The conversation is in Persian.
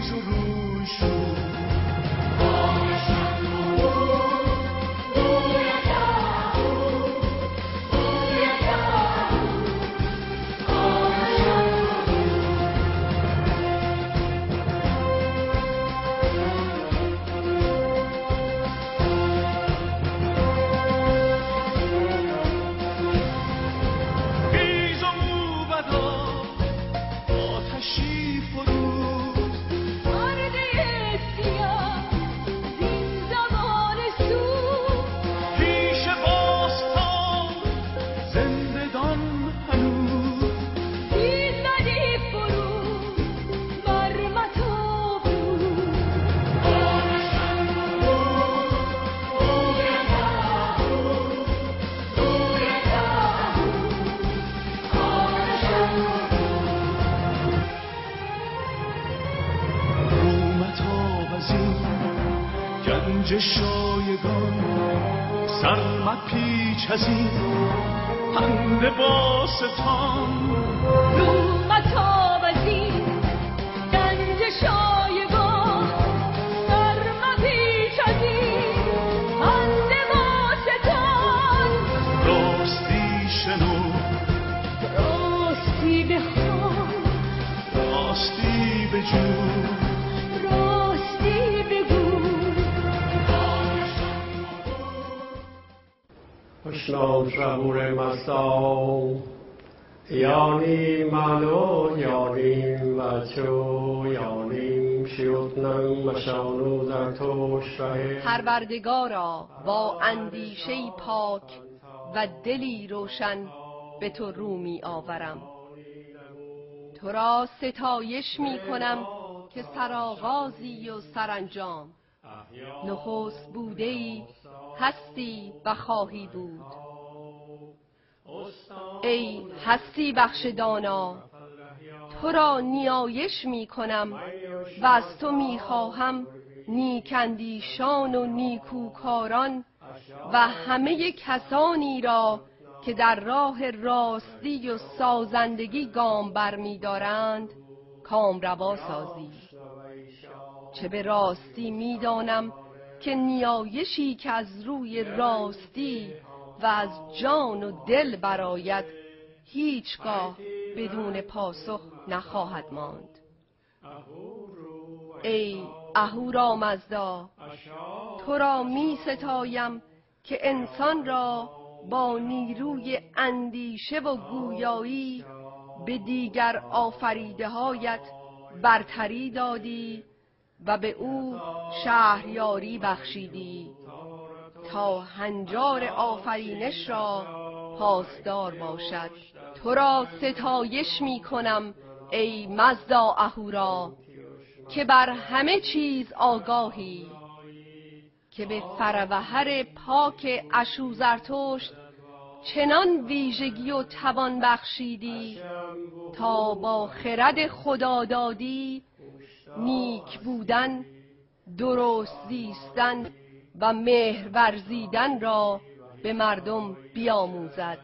输入 شایگان سر پیچ از این پند باستان. رو Snart vore masau Yanim mano yanim vacho yanim shiotnam mashanu تو شهر پروردگارا با اندیشه پاک و دلی روشن به تو رو می آورم تو را ستایش می کنم که سرآغازی و سرانجام نخست بوده ای هستی و خواهی بود. ای هستی بخش دانا تو را نیایش می کنم و از تو می خواهم نیکندیشان و نیکوکاران و همه کسانی را که در راه راستی و سازندگی گام برمیدارند کامروا سازی. چه به راستی می‌دانم که نیایشی که از روی راستی و از جان و دل براید هیچگاه بدون پاسخ نخواهد ماند. ای اهورامزدا تو را می ستایم که انسان را با نیروی اندیشه و گویایی به دیگر آفریده هایت برتری دادی و به او شهریاری بخشیدی تا هنجار آفرینش را پاسدار باشد. تو را ستایش می کنم ای مزدا اهورا که بر همه چیز آگاهی که به فروهر پاک اشوزرتشت چنان ویژگی و توان بخشیدی تا با خرد خدادادی نیک بودن درست زیستن و مهر ورزیدن را به مردم بیاموزد.